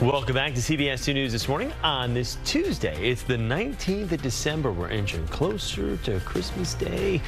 Welcome back to CBS 2 News this morning on this Tuesday. It's the 19th of December. We're inching closer to Christmas Day.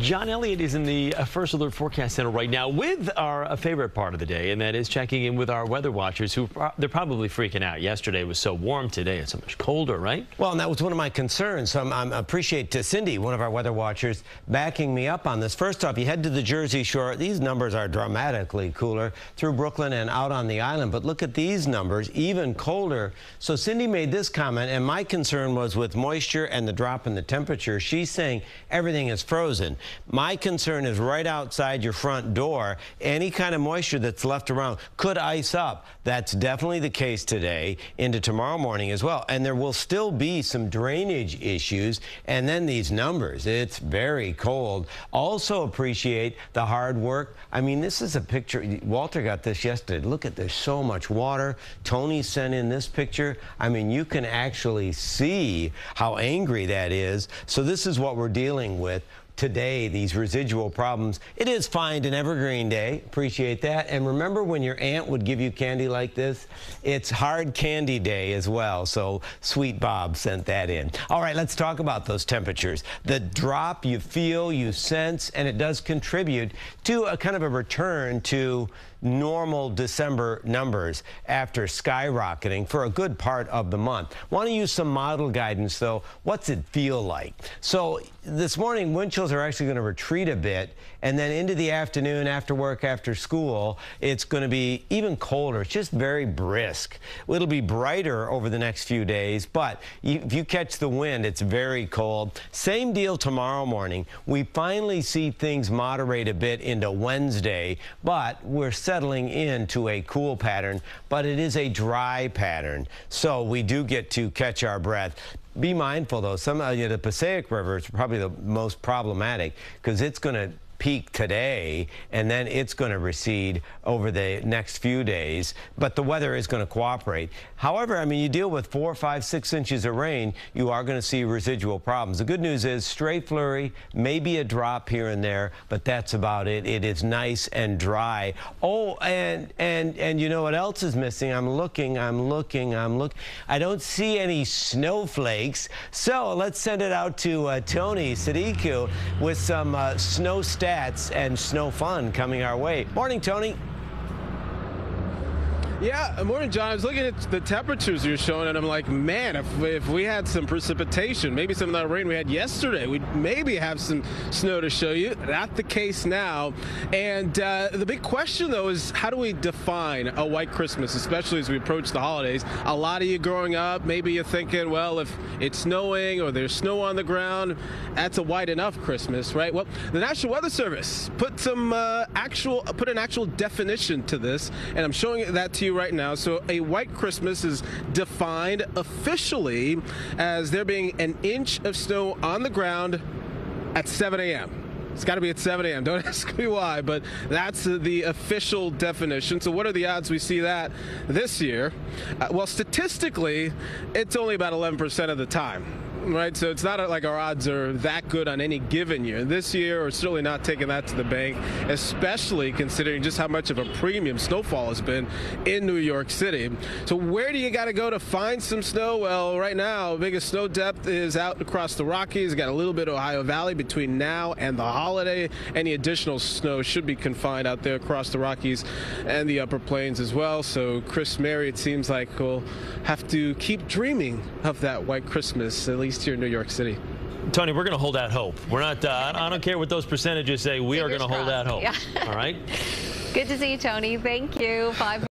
John Elliott is in the uh, First Alert Forecast Center right now with our uh, favorite part of the day, and that is checking in with our weather watchers who they're probably freaking out. Yesterday was so warm. Today it's so much colder, right? Well, and that was one of my concerns. So I appreciate uh, Cindy, one of our weather watchers, backing me up on this. First off, you head to the Jersey Shore. These numbers are dramatically cooler through Brooklyn and out on the island. But look at these numbers numbers, even colder. So Cindy made this comment, and my concern was with moisture and the drop in the temperature. She's saying everything is frozen. My concern is right outside your front door. Any kind of moisture that's left around could ice up. That's definitely the case today into tomorrow morning as well. And there will still be some drainage issues. And then these numbers, it's very cold. Also appreciate the hard work. I mean, this is a picture. Walter got this yesterday. Look at there's so much water. Tony sent in this picture. I mean, you can actually see how angry that is. So this is what we're dealing with today, these residual problems. It is Find an Evergreen Day. Appreciate that. And remember when your aunt would give you candy like this? It's Hard Candy Day as well. So Sweet Bob sent that in. All right, let's talk about those temperatures. The drop you feel, you sense, and it does contribute to a kind of a return to normal December numbers after skyrocketing for a good part of the month. Want to use some model guidance, though. What's it feel like? So this morning, wind chills are actually going to retreat a bit, and then into the afternoon, after work, after school, it's going to be even colder. It's just very brisk. It'll be brighter over the next few days, but if you catch the wind, it's very cold. Same deal tomorrow morning. We finally see things moderate a bit into Wednesday, but we're settling into a cool pattern, but it is a dry pattern. So we do get to catch our breath. Be mindful, though. Some uh, you know, the Passaic River is probably the most problematic because it's going to peak today, and then it's going to recede over the next few days. But the weather is going to cooperate. However, I mean, you deal with four, five, six inches of rain, you are going to see residual problems. The good news is stray flurry, maybe a drop here and there, but that's about it. It is nice and dry. Oh, and and and you know what else is missing? I'm looking, I'm looking, I'm looking. I don't see any snowflakes. So let's send it out to uh, Tony Sadiku with some uh, snow and snow fun coming our way. Morning, Tony. Yeah, morning, John. I was looking at the temperatures you're showing, and I'm like, man, if, if we had some precipitation, maybe some of that rain we had yesterday, we'd maybe have some snow to show you. Not the case now. And uh, the big question, though, is how do we define a white Christmas, especially as we approach the holidays? A lot of you growing up, maybe you're thinking, well, if it's snowing or there's snow on the ground, that's a white enough Christmas, right? Well, the National Weather Service put some uh, actual, put an actual definition to this, and I'm showing that to you right now. So a white Christmas is defined officially as there being an inch of snow on the ground at 7 a.m. It's got to be at 7 a.m. Don't ask me why, but that's the official definition. So, what are the odds we see that this year? Uh, well, statistically, it's only about 11% of the time right? So it's not like our odds are that good on any given year. This year, we're certainly not taking that to the bank, especially considering just how much of a premium snowfall has been in New York City. So where do you got to go to find some snow? Well, right now, biggest snow depth is out across the Rockies. Got a little bit of Ohio Valley between now and the holiday. Any additional snow should be confined out there across the Rockies and the upper plains as well. So Chris Mary, it seems like we'll have to keep dreaming of that white Christmas, at least least here in New York City. Tony, we're going to hold out hope. We're not, uh, I don't care what those percentages say. We Fingers are going to hold out hope. Yeah. All right? Good to see you, Tony. Thank you. Five